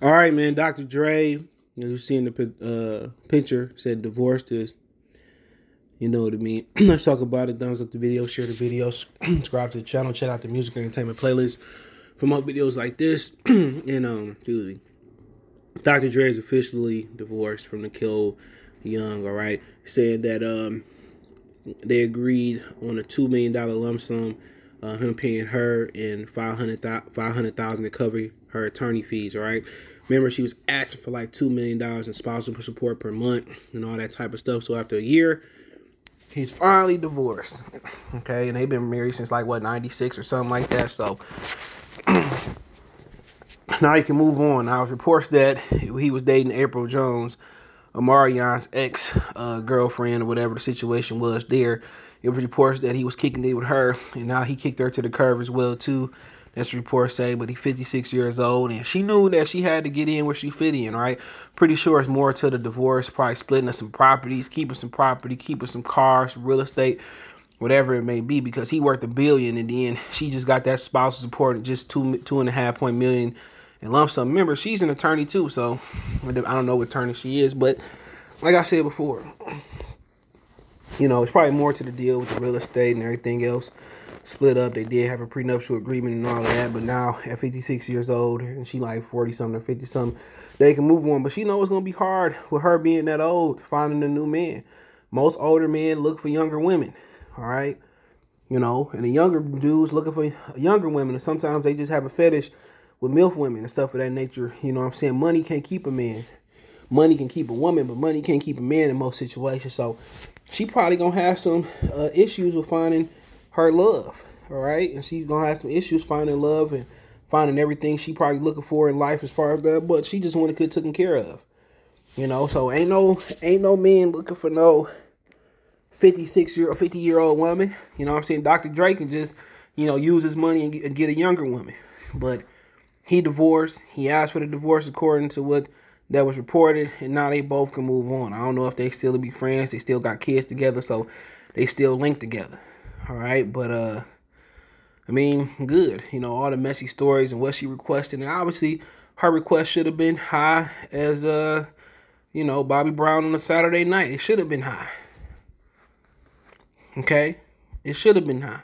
All right, man. Dr. Dre, you know, you seen the uh, picture, said divorced is, you know what I mean. Let's talk about it. Thumbs up the video, share the video, subscribe to the channel, check out the music entertainment playlist for more videos like this. and, um, excuse me. Dr. Dre is officially divorced from Nicole Young, all right? Saying that um, they agreed on a $2 million lump sum, uh, him paying her and 500000 $500, to cover her attorney fees, all right? Remember, she was asking for like $2 million in spousal support per month and all that type of stuff. So after a year, he's finally divorced, okay? And they've been married since like, what, 96 or something like that. So now you can move on. Now, it reports that he was dating Apryl Jones, Omarion's ex uh, girlfriend, or whatever the situation was there. It was reports that he was kicking it with her, and now he kicked her to the curb as well too. That's reports say, but he's 56 years old, and she knew that she had to get in where she fit in, right? Pretty sure it's more to the divorce, probably splitting up some properties, keeping some property, keeping some cars, real estate, whatever it may be, because he worked a billion, and then she just got that spousal support, and just two two and a half point million and lump sum. Remember, she's an attorney too, so I don't know what attorney she is, but like I said before, you know, it's probably more to the deal with the real estate and everything else. Split up, they did have a prenuptial agreement and all that, but now at 56 years old and she like 40 something or 50 something, they can move on. But she knows it's gonna be hard with her being that old, finding a new man. Most older men look for younger women, all right? You know, and the younger dudes looking for younger women, and sometimes they just have a fetish with MILF women and stuff of that nature. You know what I'm saying? Money can't keep a man. Money can keep a woman, but money can't keep a man in most situations. So she probably gonna have some uh, issues with finding her love. All right, and she's gonna have some issues finding love and finding everything she probably looking for in life as far as that. But she just want to get taken care of. You know, so ain't no ain't no man looking for no 56 year or 50 year old woman. You know I'm saying? Dr. Drake can just, you know, use his money and get, and get a younger woman. But he divorced. He asked for the divorce according to what that was reported, and now they both can move on. I don't know if they still be friends. They still got kids together, so they still linked together. All right, but uh, I mean, good. You know, all the messy stories and what she requested, and obviously her request should have been high as uh, you know, Bobby Brown on a Saturday night. It should have been high. Okay, it should have been high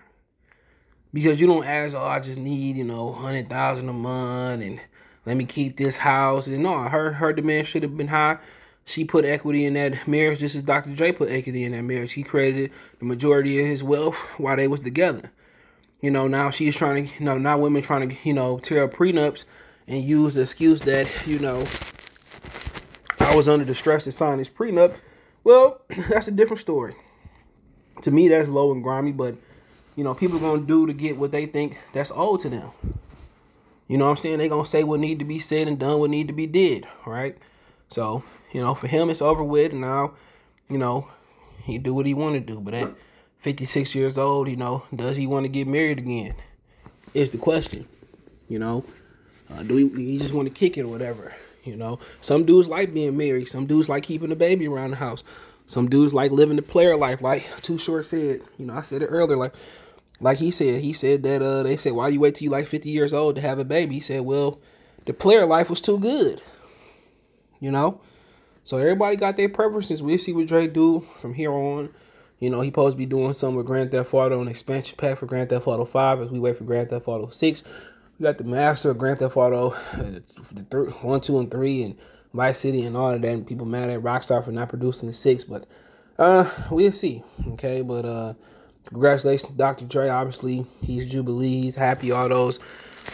because you don't ask, oh, I just need, you know, hundred thousand a month and let me keep this house. And no, her her demand should have been high. She put equity in that marriage just as Dr. Dre put equity in that marriage. He created the majority of his wealth while they was together. You know, now she's trying to, you know, now women trying to, you know, tear up prenups and use the excuse that, you know, I was under distress to sign this prenup. Well, that's a different story. To me, that's low and grimy, but you know, people are gonna do to get what they think that's owed to them. You know what I'm saying? They're gonna say what need to be said and done what need to be did, right? So, you know, for him it's over with and now, you know, he do what he wanna do. But at 56 years old, you know, does he want to get married again? Is the question. You know, uh, do he, he just want to kick it or whatever? You know, some dudes like being married. Some dudes like keeping a baby around the house. Some dudes like living the player life, like Too Short said. You know, I said it earlier, like like he said, he said that uh, they said, why you wait till you like 50 years old to have a baby? He said, well, the player life was too good. You know? So everybody got their preferences. We'll see what Drake do from here on. You know, he supposed to be doing something with Grand Theft Auto, an expansion pack for Grand Theft Auto 5 as we wait for Grand Theft Auto 6. We got the master of Grand Theft Auto, the th- 1, 2, and 3, and Vice City and all of that. And people mad at Rockstar for not producing the 6. But uh, we'll see. Okay, but uh, Congratulations to Dr. Dre. Obviously, he's Jubilee. He's happy. All those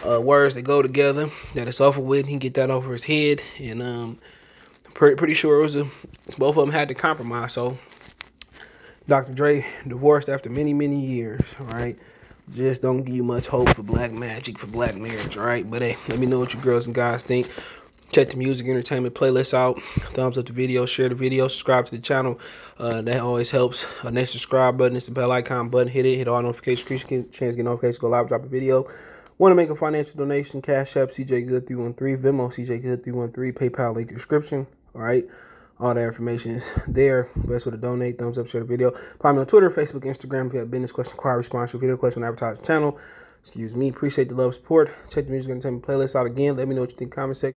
uh, words that go together. That it's over with. He can get that over his head. And um, pretty, pretty sure it was a, both of them had to compromise. So, Dr. Dre divorced after many, many years. Right. Just don't give you much hope for black magic, for black marriage. right? But hey, let me know what you girls and guys think. Check the music entertainment playlist out. Thumbs up the video, share the video, subscribe to the channel. Uh, that always helps. Uh, next subscribe button is the bell icon button. Hit it, hit all notifications, chance to get notifications, go live, drop a video. Want to make a financial donation? Cash App, CJ Good 313, Venmo, CJ Good 313, PayPal link description. All right. All that information is there. Best way to donate. Thumbs up, share the video. Find me on Twitter, Facebook, Instagram. If you have business question, inquiry, sponsor, video question, advertise channel. Excuse me. Appreciate the love, support. Check the music entertainment playlist out again. Let me know what you think. Comment section.